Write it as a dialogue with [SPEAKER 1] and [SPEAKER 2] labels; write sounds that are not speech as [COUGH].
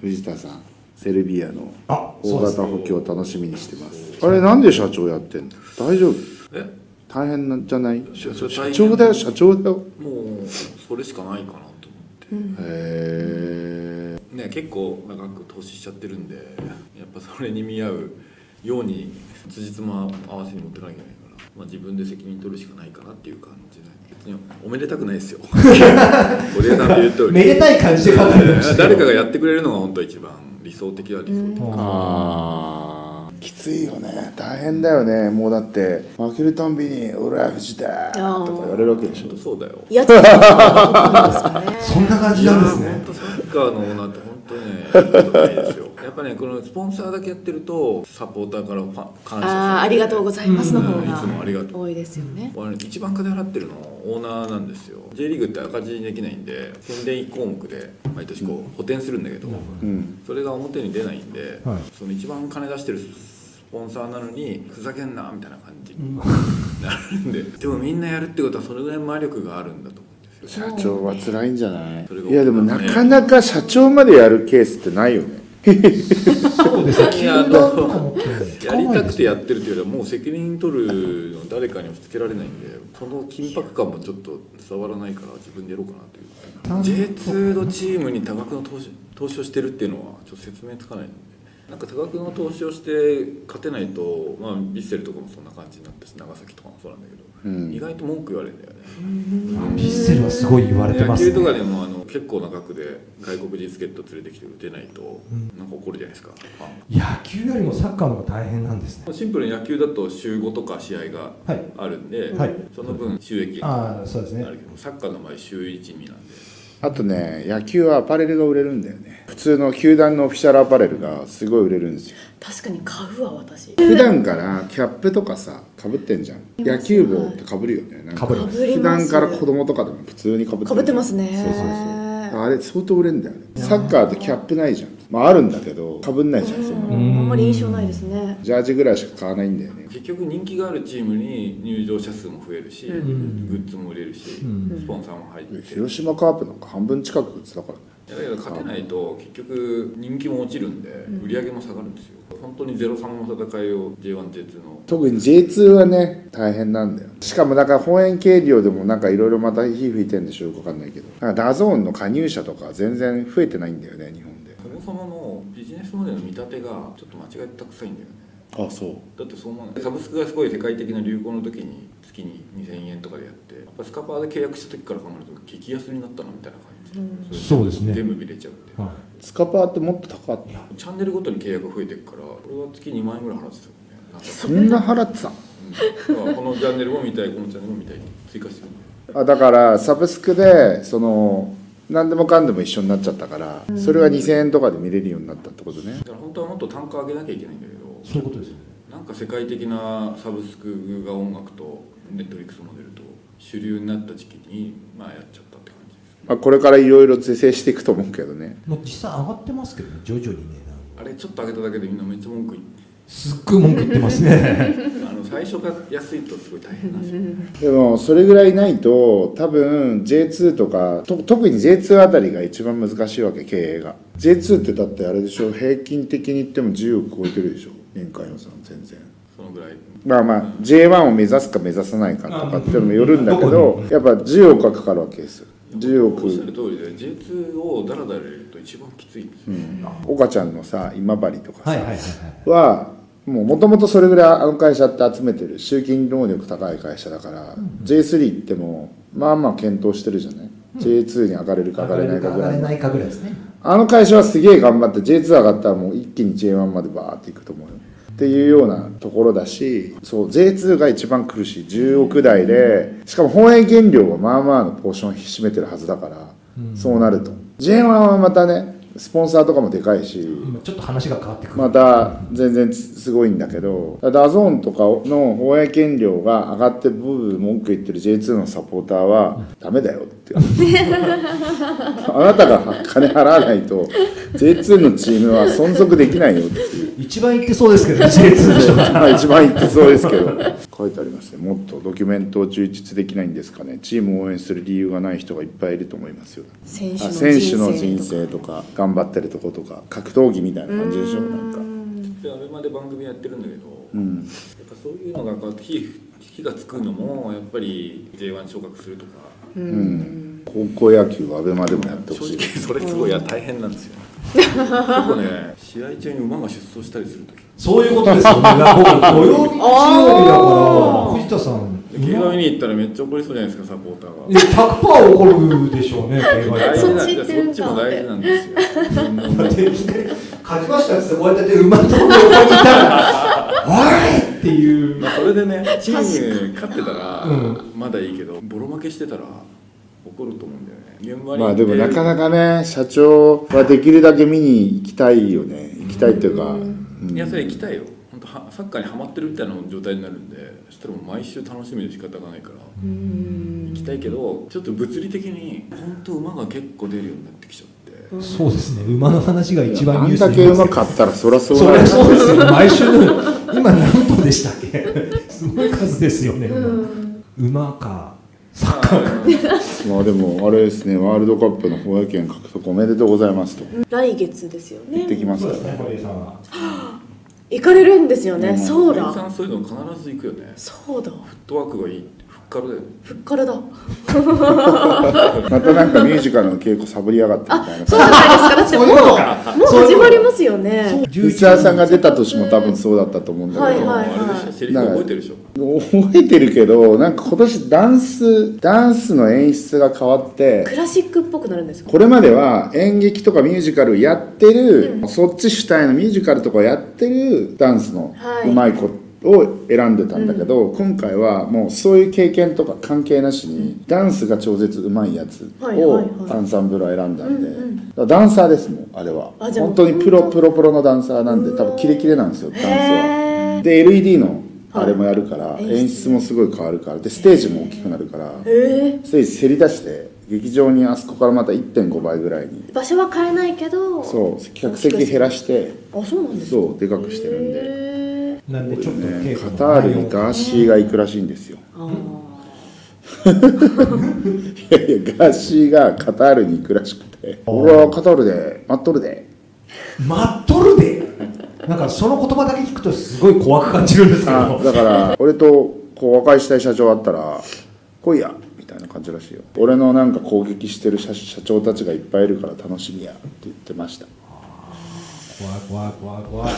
[SPEAKER 1] 藤田さんセルビアの
[SPEAKER 2] あ
[SPEAKER 1] 大型補強楽しみにしてます。あれなんで社長やってんの？大丈夫？
[SPEAKER 3] え？
[SPEAKER 1] 大変なんじゃない？社
[SPEAKER 3] それ大変。
[SPEAKER 1] 長だよ社長だよ。
[SPEAKER 3] もうそれしかないかなと思って、
[SPEAKER 1] へえ
[SPEAKER 3] ね結構長く投資しちゃってるんでやっぱそれに見合うように辻褄合わせに持ってかなきゃいけないから、まあ、自分で責任取るしかないかなっていう感じで別におめでたくないですよ。[LAUGHS] 堀江さんの言う通り
[SPEAKER 2] めでたい感じで書かれてまし
[SPEAKER 3] 誰かがやってくれるのが本当一番理想的は理想的、
[SPEAKER 1] あー。きついよね。大変だよね。もうだって負けるたんびに「俺は藤田」とか言われるわけでしょ。
[SPEAKER 3] 本当そうだよ。
[SPEAKER 4] やつがですよね。[LAUGHS]
[SPEAKER 2] そんな感じなんですね。
[SPEAKER 3] サッカーのオーナーって本当にねいいことないですよやっぱねこのスポンサーだけやってるとサポーターからファン感謝されて
[SPEAKER 4] ああありがとうございますの方
[SPEAKER 3] うん。いつもありがとう。
[SPEAKER 4] が多いですよね。
[SPEAKER 3] 俺一番金払ってるのオーナーなんですよ。J リーグって赤字にできないんで宣伝1項目で毎年こう補填するんだけど、
[SPEAKER 1] うん。
[SPEAKER 3] それが表に出ないんで、
[SPEAKER 2] はい。
[SPEAKER 3] その一番金出してるスポンサーなのにふざけんなみたいな感じになるんででもみんなやるってことはそれぐらい魔力があるんだと思うんですよ
[SPEAKER 1] 社長は辛いんじゃない？
[SPEAKER 3] それが
[SPEAKER 1] いやでもなかなか社長までやるケースってないよね
[SPEAKER 2] そうですね。
[SPEAKER 3] やりたくてやってるというよりはもう責任取るの誰かに押し付けられないんでその緊迫感もちょっと伝わらないから自分でやろうかなという。J2 のチームに多額の投資投資をしてるっていうのはちょっと説明つかないんで。なんか多額の投資をして勝てないと、まあ、ヴィッセルとかもそんな感じになったし長崎とかもそうなんだけど、
[SPEAKER 1] うん。
[SPEAKER 3] 意外と文句言われるんだよね。
[SPEAKER 2] ヴィッセルはすごい言われてますね。
[SPEAKER 3] 野球とかでもあの結構な額で外国人助っ人連れてきて打てないと、なんか怒るじゃないですか、ファン。
[SPEAKER 2] 野球よりもサッカーの方が大変なんですね。
[SPEAKER 3] シンプルに野球だと週5とか試合が
[SPEAKER 2] はい。
[SPEAKER 3] あるんで、
[SPEAKER 2] はい。
[SPEAKER 3] その分収益が
[SPEAKER 2] ああそうですね。
[SPEAKER 3] あるけどサッカーの場合週1味なんで。
[SPEAKER 1] あとね野球はアパレルが売れるんだよね。普通の球団のオフィシャルアパレルがすごい売れるんですよ。
[SPEAKER 4] 確かに買うわ私。
[SPEAKER 1] 普段からキャップとかさかぶってんじゃん。野球帽ってかぶるよね。なんか
[SPEAKER 2] 被ります。
[SPEAKER 4] 被り
[SPEAKER 1] 普段から子供とかでも普通にかぶって
[SPEAKER 4] かぶってますね。
[SPEAKER 1] そうそうそうあれ相当売れんだよね。サッカーってキャップないじゃん。まああるんだけどかぶんないじゃんそん
[SPEAKER 4] あんまり印象ないですね。
[SPEAKER 1] ジャージぐらいしか買わないんだよね。
[SPEAKER 3] 結局人気があるチームに入場者数も増えるし、グッズも売れるし、スポンサーも入って、
[SPEAKER 1] 広島カープなんか半分近く売ってたからね
[SPEAKER 3] だけど勝てないと結局人気も落ちるんで売り上げも下がるんですよ。本当に03の戦いを J1J2 の。
[SPEAKER 1] 特に J2 はね大変なんだよ。しかもだから放映権料でもなんかいろいろまた火吹いてんでしょよくわかんないけど。なんかダゾーンの加入者とか全然増えてないんだよね日本で。
[SPEAKER 3] そもそものビジネスモデルの見立てがちょっと間違えたくさいんだよね。
[SPEAKER 1] あそう。
[SPEAKER 3] だってそう思わないサブスクがすごい世界的な流行の時に月に2000円とかでやってやっぱスカパーで契約した時から考えると激安になったなみたいな感じ、
[SPEAKER 2] そうですね。
[SPEAKER 3] 全部見れちゃうんで、
[SPEAKER 2] は
[SPEAKER 1] スカパーってもっと高かった？
[SPEAKER 3] チャンネルごとに契約が増えていくから俺は月2万円ぐらい払ってたもんね。なんか
[SPEAKER 1] そんな払ってた？の
[SPEAKER 3] うん。だからこのチャンネルも見たいこのチャンネルも見たいって追加してるんだよ
[SPEAKER 1] あだからサブスクでその何でもかんでも一緒になっちゃったからそれが2000円とかで見れるようになったってことね。
[SPEAKER 3] だから本当はもっと単価上げなきゃいけないんだけど
[SPEAKER 2] そういうことですよね。
[SPEAKER 3] なんか世界的なサブスクが音楽とネットフリックスモデルと主流になった時期にまあやっちゃった
[SPEAKER 1] まあ、これからいろいろ是正していくと思うけどね。
[SPEAKER 2] もう実際上がってますけどね徐々に値段
[SPEAKER 3] あれちょっと上げただけでみんなめっちゃ文句言って
[SPEAKER 2] す。っごい文句言ってますね。[LAUGHS]
[SPEAKER 3] あの最初が安いとすごい大変なんですよ。
[SPEAKER 1] でもそれぐらいないと多分 J2 とかと特に J2 あたりが一番難しいわけ経営が。J2 ってだってあれでしょ。平均的に言っても10億超えてるでしょ。年間予算全然。
[SPEAKER 3] そのぐらい。
[SPEAKER 1] まあまあ J1 を目指すか目指さないかとかっていうのもよるんだけどやっぱ10億はかかるわけですよ10億。
[SPEAKER 3] おっしゃる通りで J2 をダラダラ入れると一番きついんですよ、
[SPEAKER 1] 岡ちゃんのさ今治とかさ、
[SPEAKER 2] はいはいはいはい。
[SPEAKER 1] はもうもともとそれぐらいあの会社って集めてる集金能力高い会社だから、J3 行ってもまあまあ健闘してるじゃない、J2 に上がれるか上がれないかぐらい
[SPEAKER 2] 上がれないかぐらいですね。
[SPEAKER 1] あの会社はすげえ頑張って J2 上がったらもう一気に J1 までバーっていくと思うよっていうようなところだしそう J2 が一番苦しい。10億台でしかも放映権料はまあまあのポーション占めてるはずだから、そうなると。J1 はまたねスポンサーとかもでかいし
[SPEAKER 2] 今ちょっと話が変わってくる。
[SPEAKER 1] また全然すごいんだけどダゾーンとかの放映権料が上がってブーブー文句言ってる J2 のサポーターはダメだよって。[LAUGHS] あなたが金払わないと J2 のチームは存続できないよっていう
[SPEAKER 2] 一番言ってそうですけどね。J2 の人が
[SPEAKER 1] まあ一番言ってそうですけど。書いてありますね。もっとドキュメントを充実できないんですかね。チームを応援する理由がない人がいっぱいいると思いますよ。あ
[SPEAKER 4] 選手の
[SPEAKER 1] 選手の人
[SPEAKER 4] 人
[SPEAKER 1] 生
[SPEAKER 4] 生と
[SPEAKER 1] とか頑張ってるとことか格闘技みたいな感じでしょなんか。
[SPEAKER 3] でアベマで番組やってるんだけど、
[SPEAKER 1] うん。
[SPEAKER 3] やっぱそういうのがこう火火がつくのもやっぱり J1 昇格するとか。
[SPEAKER 4] う
[SPEAKER 1] うんん。高校野球はアベマでもやってほしい。
[SPEAKER 3] 正直それすごいや大変なんですよ結構ね試合中に馬が出走したりする時。
[SPEAKER 2] そういうことですよね。だから僕土曜日日曜日だから [LAUGHS] 藤田さん
[SPEAKER 3] で競馬見に行ったらめっちゃ怒りそうじゃないですかサポーター
[SPEAKER 2] いや100%怒るでしょうね競馬
[SPEAKER 3] が大事なんですよ。そっちも大事なんですよ。
[SPEAKER 2] 勝ちましたってこうやって馬のところにいたら「[LAUGHS] おい!」っていう。
[SPEAKER 3] まあそれでねチーム勝ってたら
[SPEAKER 2] うん。
[SPEAKER 3] まだいいけどボロ負けしてたら怒ると思うんだよね。現場に
[SPEAKER 1] まあでもなかなかね社長はできるだけ見に行きたいよね。行きたいっていうか、うん。
[SPEAKER 3] いやそれ行きたいよ。本当はサッカーにはまってるみたいな状態になるんでそしたらもう毎週楽しみで仕方がないから。行きたいけどちょっと物理的に本当馬が結構出るようになってきちゃって。
[SPEAKER 2] そうですね。馬の話が一番
[SPEAKER 1] あん
[SPEAKER 2] ニュース
[SPEAKER 1] だけうまかったらそりゃそう
[SPEAKER 2] そりゃ
[SPEAKER 1] だよ。
[SPEAKER 2] そうですよ毎週今何頭でしたっけ？[LAUGHS] すごい数ですよね馬。馬かサッカー
[SPEAKER 1] まあでもあれですねワールドカップの放映権獲得おめでとうございますと。
[SPEAKER 4] 来月ですよ
[SPEAKER 1] 言って
[SPEAKER 4] ね
[SPEAKER 1] きますからね。
[SPEAKER 4] 行かれるんですよね、
[SPEAKER 1] うん。
[SPEAKER 4] そうだ。
[SPEAKER 3] んそういうの必ず行くよね。
[SPEAKER 4] そうだ。
[SPEAKER 3] フットワークがいいふっからだよ。ね
[SPEAKER 4] ふっからだ。
[SPEAKER 1] またなんかミュージカルの稽古サボりやがってみたいな。
[SPEAKER 4] そうじゃないですか。だってもうもう始まりますよね。
[SPEAKER 1] 石田さんが出た年も多分そうだったと思うんだけど、
[SPEAKER 4] はいはい
[SPEAKER 3] あれでしょセリフ覚えてるでしょ
[SPEAKER 1] 覚えてるけどなんか今年ダンスダンスの演出が変わって
[SPEAKER 4] クラシックっぽくなるんですか？
[SPEAKER 1] これまでは演劇とかミュージカルやってる、そっち主体のミュージカルとかやってるダンスの
[SPEAKER 4] はい。
[SPEAKER 1] うまい子を選んでたんだけど、今回はもうそういう経験とか関係なしにダンスが超絶うまいやつをアンサンブルは選んだんで、
[SPEAKER 4] うんうん。
[SPEAKER 1] ダンサーですもんあれは。本当にプロプロプロのダンサーなんで多分キレキレなんですよダンスは。で LED のあれもやるから、
[SPEAKER 4] はい
[SPEAKER 1] 演出もすごい変わるから。でステージも大きくなるからステージせり出して劇場にあそこからまた1.5倍ぐらいに。
[SPEAKER 4] 場所は変えないけど。
[SPEAKER 1] そう客席減らして。
[SPEAKER 4] あそうなんですか。
[SPEAKER 1] そうでかくしてるんで、
[SPEAKER 2] なんでちょっと
[SPEAKER 1] ね、カタールにガーシーが行くらしいんですよ。
[SPEAKER 4] あ
[SPEAKER 1] いやいやガーシーがカタールに行くらしくて。俺はカタールで待っとるで。
[SPEAKER 2] 待っとるで？なんかその言葉だけ聞くとすごい怖く感じるんですけど。
[SPEAKER 1] あだから俺とこう和解したい社長あったら来いやみたいな感じらしいよ。俺のなんか攻撃してる社社長たちがいっぱいいるから楽しみやって言ってました。
[SPEAKER 2] 怖い怖い怖い怖い